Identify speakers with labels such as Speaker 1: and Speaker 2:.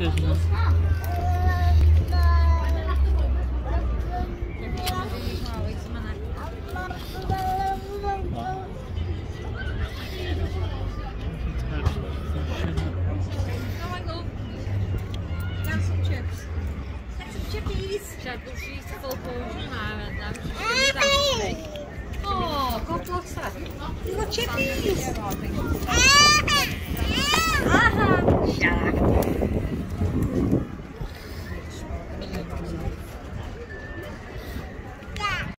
Speaker 1: fish.
Speaker 2: Oh, God bless that. You've got chippies.